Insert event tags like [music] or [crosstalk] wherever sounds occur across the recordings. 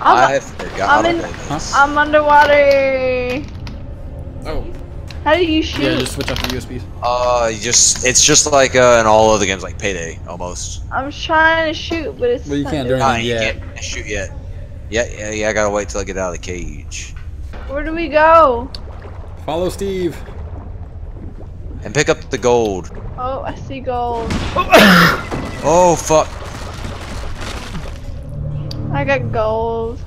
I'm, I forgot I'm in- about. I'm underwater. Oh. How do you shoot? Yeah, just switch off the USBs. Uh, just it's just like uh, in all other games, like Payday, almost. I'm trying to shoot, but it's. Well, you can't do doing- Ah, anything you yet. can't shoot yet. Yeah, yeah, yeah. I gotta wait till I get out of the cage Where do we go? Follow Steve. and pick up the gold. Oh, I see gold. [coughs] Oh fuck! I got gold.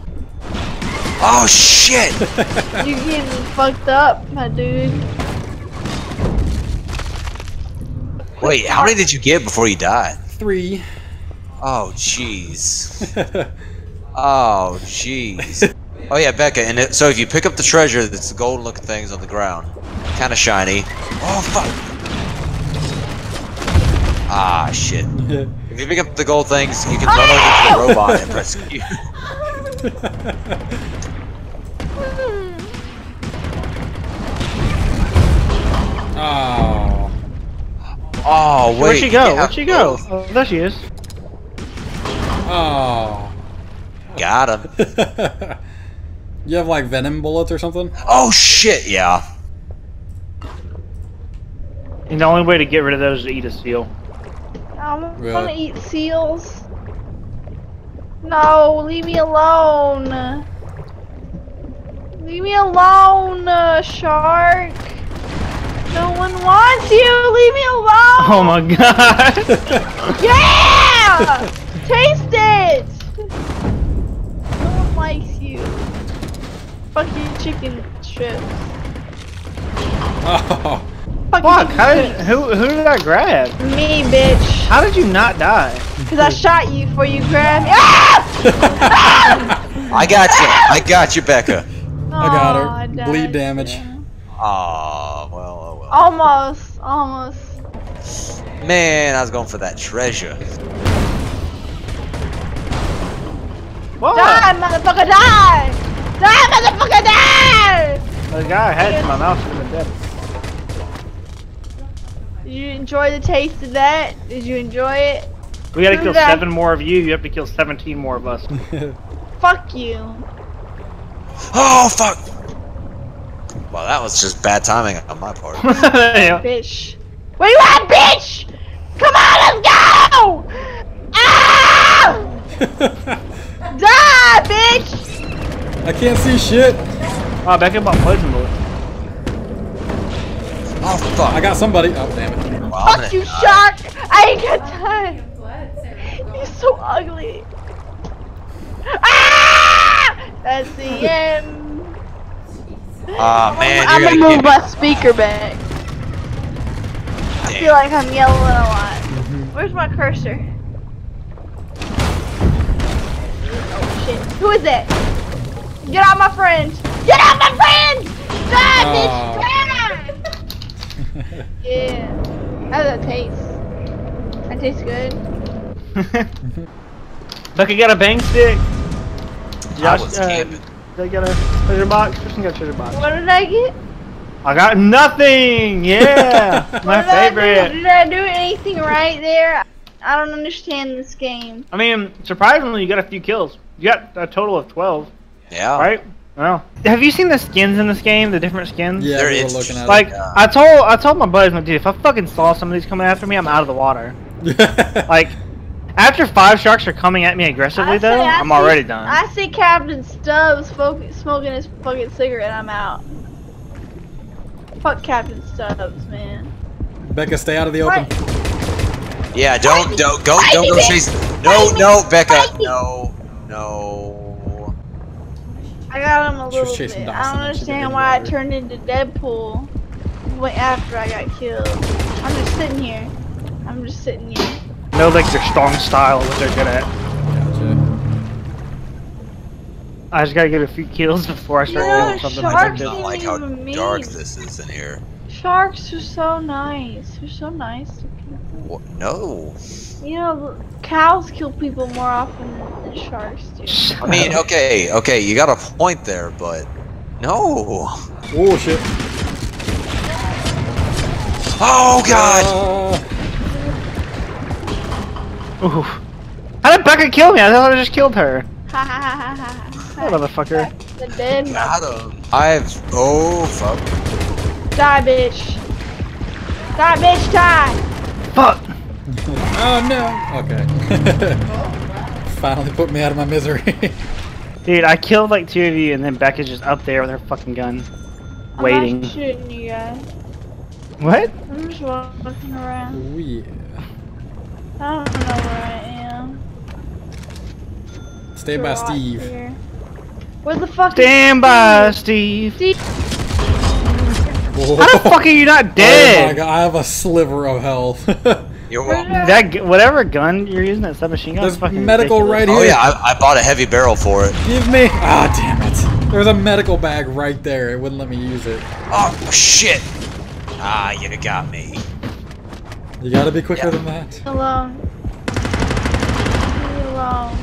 Oh shit! [laughs] You getting fucked up, my dude. Wait, how many did you get before you died? Three. Oh jeez. [laughs] Oh jeez. Oh yeah, Becca. And it, so if you pick up the treasure, it's the golden looking things on the ground, kind of shiny. Oh fuck! Ah shit. [laughs] If you pick up the gold things, you can run over to the robot and [laughs] press Q. oh. Oh wait. Where'd she go? yeah, Where'd she go? Oh, there she is. Oh. oh. Got him. [laughs] you have like venom bullets or something? Oh shit! Yeah. And the only way to get rid of those is to eat a seal. I want to eat seals. No, leave me alone. Leave me alone, uh, shark. No one wants you. Leave me alone. Oh my god! [laughs] Yeah! Taste it! No one likes you. Fucking chicken strips. Oh. Fucking Fuck! How did who who did I grab? Me, bitch. How did you not die? Cause I shot you before you grabbed me. Ah! [laughs] I got you. I got you, Becca. I got her. I. Bleed damage. Oh well, oh well. Almost, almost. Man, I was going for that treasure. What? Die, motherfucker, die! Die, motherfucker, die! The guy I had my mouth should have been dead. Did you enjoy the taste of that? Did you enjoy it? We gotta Who kill did seven more of you. You have to kill 17 more of us. [laughs] Fuck you. Oh fuck! Well, that was just bad timing on my part. [laughs] Yeah. Bitch. Where you at, bitch? Come on, let's go! [laughs] Ah! Die, bitch! I can't see shit. Oh, back up my poison bullet. Oh fuck! I got somebody. Oh damn it. Well, I'm Fuck you, die. shark! I ain't got time. You're so ugly. Ah! That's the [laughs] end. Ah, Aw man, I'm you're gonna gonna move my speaker back. I feel like I'm yelling a lot. Mm-hmm. Where's my cursor? Oh shit. Who is that? Get out my friend! Get out my friend! Ah. Die, bitch! Die! yeah. How does that taste? That tastes good. [laughs] Bucky got a bang stick. I Josh, was uh, camping. they got a treasure box. Christian got a treasure box. What did I get? I got nothing. Yeah, [laughs] my What did I do? favorite. Did I do anything right there? I don't understand this game. I mean, surprisingly, you got a few kills. You got a total of 12, Yeah. right? Well, have you seen the skins in this game? The different skins. Yeah, They're we were interesting. looking Like Yeah. I told I told my buddies, like, dude, if I fucking saw some of these coming after me, I'm out of the water. [laughs] Like, after five sharks are coming at me aggressively, I though, say I I'm see- already done. I see Captain Stubbs smoking his fucking cigarette. I'm out. Fuck Captain Stubbs, man. Becca, stay out of the open. Right. Yeah. Don't Fight me. don't go don't go bitch. chasing. No no Becca. No no. I got him a She was little chasing bit. Dawson I don't and she didn't understand why I turned into Deadpool. Wait after I got killed. I'm just sitting here. I'm just sitting here. no legs are strong style, what they're good at. I just gotta get a few kills before I start Yeah, doing something sharks I don't like how mean. dark this is in here. Sharks are so nice. They're so nice to people. What? No. You know, cows kill people more often than, than sharks do. I mean, okay, okay, you got a point there, but no. Oh shit. Oh god. Uh, Oof. How did Becca kill me? I thought I just killed her. Ha ha ha ha ha. ha. Motherfucker. The dead Got him. I've. Oh, fuck. Die, bitch. Die, bitch, die. Fuck. Oh no. Okay. [laughs] Finally put me out of my misery. [laughs] Dude, I killed like two of you, and then Becca's just up there with her fucking gun, I'm waiting. not shooting you guys. What? I'm just walking around. oh yeah. I don't know where I am. Stay by Steve. here. Where the fuck Stand is by, Steve. Steve? Whoa. How the fuck are you not dead? Oh my god, I have a sliver of health. [laughs] You're welcome. that whatever gun you're using, that submachine gun, There's fucking medical ridiculous. right Oh here. yeah, I, I bought a heavy barrel for it. Give me. Ah, damn it. There was a medical bag right there. It wouldn't let me use it. Oh shit! Ah, you got me. You gotta be quicker Yeah. than that. alone. Leave me alone.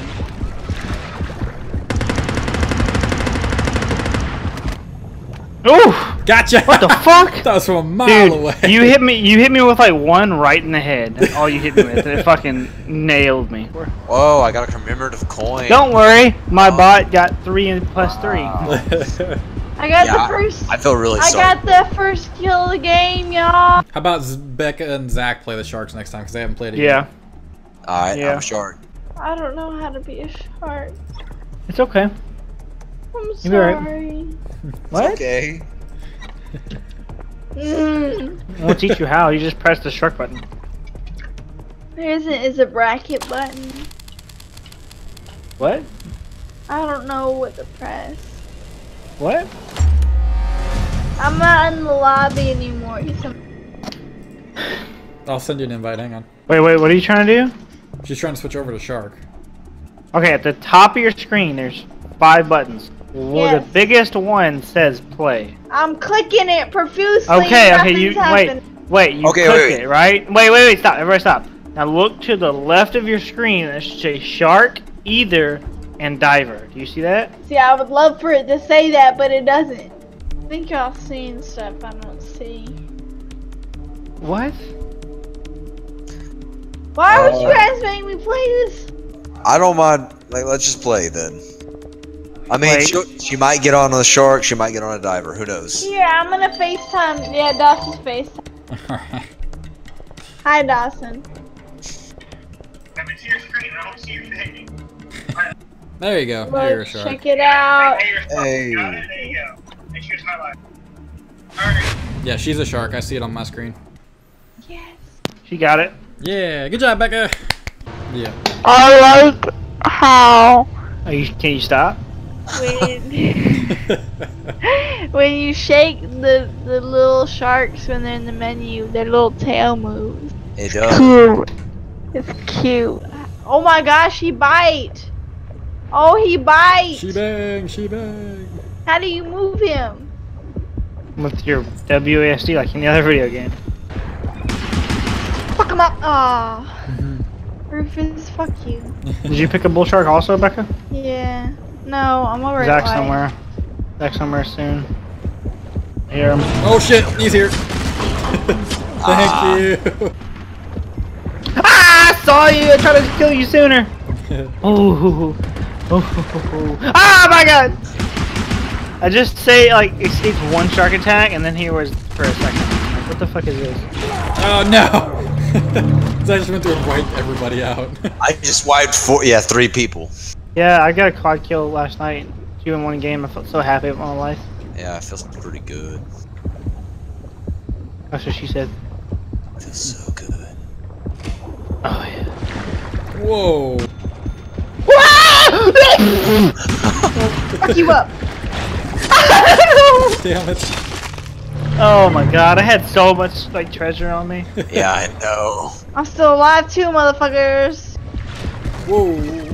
Oof! Gotcha. What the fuck? [laughs] that was from a mile Dude, away. you hit me. You hit me with like one right in the head. That's all you hit me with. It fucking nailed me. Whoa, I got a commemorative coin. Don't worry, my Oh. bot got three and plus three. Wow. [laughs] I got Yeah, the first. I feel really I sorry. got the first kill of the game, y'all. How about Z- Becca and Zach play the Sharks next time because they haven't played it Yeah, yet. Alright, Yeah. I'm short. I don't know how to be a shark. it's okay. I'm You'll be alright. sorry. What? Okay. Mm. I won't teach you how. You just press the shark button. There isn't is a bracket button. What? I don't know what to press. What? I'm not in the lobby anymore. You some- I'll send you an invite. Hang on. Wait, wait. What are you trying to do? She's trying to switch over to Shark. Okay, at the top of your screen, there's five buttons. Well, Yes. the biggest one says play. I'm clicking it profusely. Okay, okay, you happening. wait, wait, you Okay, clicked wait, wait. it, right? Wait, wait, wait, stop, everybody stop. Now look to the left of your screen and it should say shark, either, and diver. Do you see that? See, I would love for it to say that, but it doesn't. I think y'all seeing stuff I don't see. What? Why would you Uh, guys make me play this? I don't mind. Like, let's just play then. I mean, Wait. she, she might get on a shark. She might get on a diver. Who knows? Yeah, I'm gonna FaceTime. Yeah, Dawson's FaceTime. Alright. Hi, Dawson. I'm into your screen. I don't see. There you go. Now you're a Look, Shark. check it out. Hey, you're Hey. Got it? There you go. Make sure it's highlighted. Alright. Yeah, she's a Shark. I see it on my screen. Yes. She got it. Yeah, good job, Becca. Yeah. I like how you, can you stop? When [laughs] when you shake the the little sharks when they're in the menu, their little tail moves. It does. Cute. It's cute. Oh my gosh, he bite. Oh, he bites. she bang, she bang. How do you move him? With your WASD like any other video game. Fuck him up. Ah. Rufus, fuck you. Did you pick a bull shark also, Becca? Yeah. No, I'm alright. Zach somewhere. Zach somewhere soon. Hear him. Oh shit, he's here. [laughs] Thank Ah. you. Ah! I saw you! I tried to kill you sooner! [laughs] Oh, oh, ah my god! I just say like escaped one shark attack and then he was for a second. Like, what the fuck is this? oh no. [laughs] so I just went through and wiped everybody out. I just wiped four. Yeah, three people. Yeah, I got a quad kill last night. Two in one game. I felt so happy with my life. Yeah, it feels pretty good. That's what she said. It feels so good. Oh yeah. Whoa. Fuck you up. [laughs] Damn it. Oh my god, I had so much like treasure on me. Yeah, I know. I'm still alive too, motherfuckers. Whoa.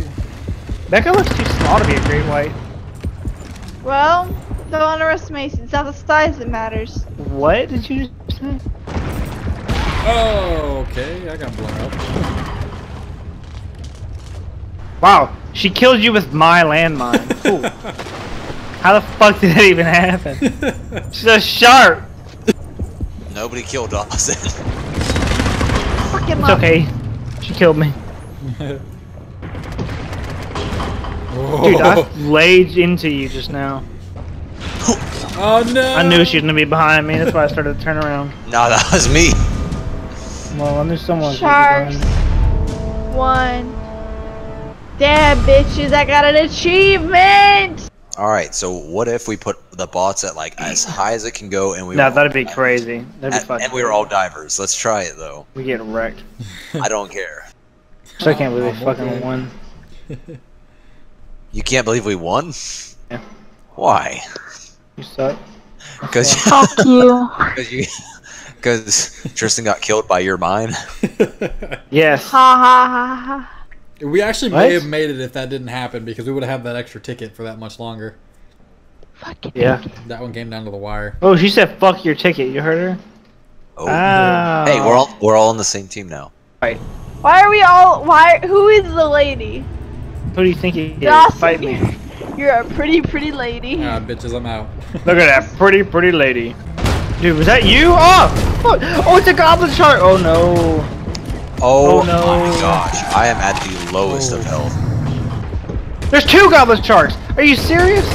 Becca looks too small to be a great white. Well, don't underestimate. It's not the size that matters. What did you just say? Oh, okay. I got blown up. Wow, she killed you with my landmine. [laughs] Cool. How the fuck did that even happen? [laughs] She's a shark. Nobody killed Dawson. [laughs] Fuck him It's okay. She killed me. Dude, I [laughs] laid into you just now. Oh no! I knew she was gonna be behind me. That's why I started to turn around. No, that was me. Well, I knew someone was Sharks. One. Damn, bitches, I got an achievement! All right, so what if we put the bots at like as high as it can go, and we No, that'd be all- crazy. That'd be And, fucking. and we were all divers. Let's try it though. We get wrecked. I don't care. So I can't believe we fucking okay. won. [laughs] You can't believe we won? Yeah. Why? You suck. Because Fuck [laughs] you. you because Tristan got killed by your mine. [laughs] Yes. Ha ha ha ha. we actually What? may have made it if that didn't happen because we would have had that extra ticket for that much longer. Fuck it. Yeah. That one came down to the wire. Oh, she said fuck your ticket. You heard her? Oh. Ah. Hey, we're all we're all on the same team now. Right. Why are we all? Why? Who is the lady? Who do you think he is? Dawson, Fight me. [laughs] You're a pretty, pretty lady. Ah, bitches, I'm out. [laughs] Look at that pretty, pretty lady. Dude, was that you? Oh! fuck. Oh, it's a goblin shark! Oh no. Oh, Oh, no. my gosh, I am at the lowest of Oh. health. There's two goblin sharks! Are you serious?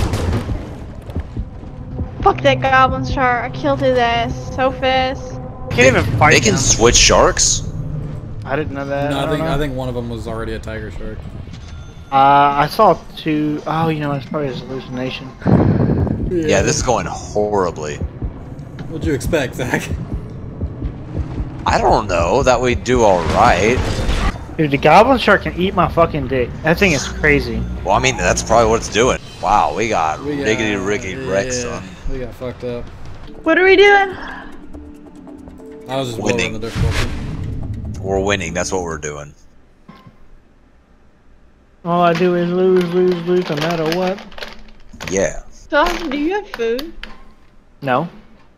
Fuck that goblin shark. I killed his ass so fast. Can't even fight They can them. switch sharks. I didn't know that. no, I don't think know. I think one of them was already a tiger shark. Uh, I saw two oh you know, it's probably a hallucination. Yeah, this is going horribly. What'd you expect, Zach? I don't know that we'd do all right. Dude, the goblin shark can eat my fucking dick. That thing is crazy. Well, I mean that's probably what it's doing. Wow, we got We got- riggedy riggedy wrecked, yeah, son. We got fucked up. What are we doing? I was just Winning. the difficulty. We're winning. That's what we're doing. All I do is lose, lose, lose no matter what. Yeah, Dawson, do you have food? No.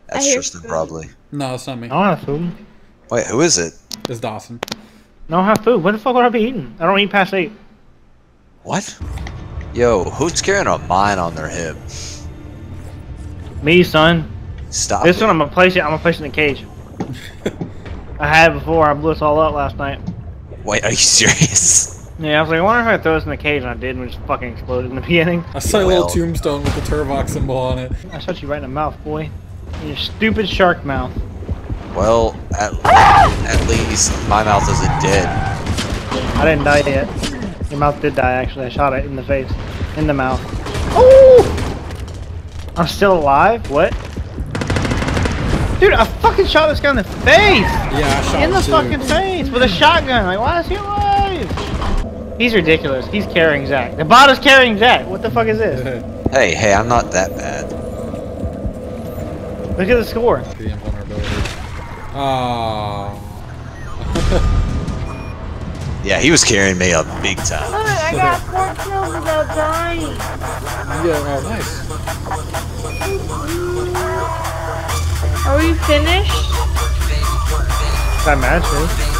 that's I hear Tristan food. probably. No, it's not me. I don't have food. Wait, who is it? It's Dawson. I don't have food. What the fuck would I be eating? I don't eat past eight. What? Yo, who's carrying a mine on their hip? Me, son. Stop. This it. one I'm gonna place it. I'm gonna place it in the cage. [laughs] I had it before. I blew us all up last night. Wait, are you [laughs] serious? Yeah, I was like, I wonder if I throw this in the cage, and I did, and we just fucking exploded in the [laughs] beginning. I saw a Well. little tombstone with the Turvok's symbol on it. I shot you right in the mouth, boy. In your stupid shark mouth. Well, at, at least my mouth isn't dead. I didn't die yet. Your mouth did die, actually. I shot it in the face. In the mouth. Oh! I'm still alive? What? Dude, I fucking shot this guy in the face! Yeah, I shot In the too. fucking face with a shotgun. Like, why is he alive? He's ridiculous. He's carrying Zach. The bot is carrying Zach. What the fuck is this? [laughs] Hey, hey, I'm not that bad. Look at the score. the invulnerability. Ah. [laughs] Yeah, he was carrying me up big time. Look, I got four kills without dying. yeah, oh, nice. Are we finished? That matches.